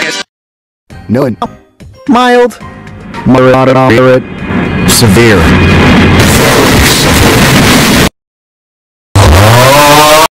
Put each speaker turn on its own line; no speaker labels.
says.
and Mild. Moderate. Severe.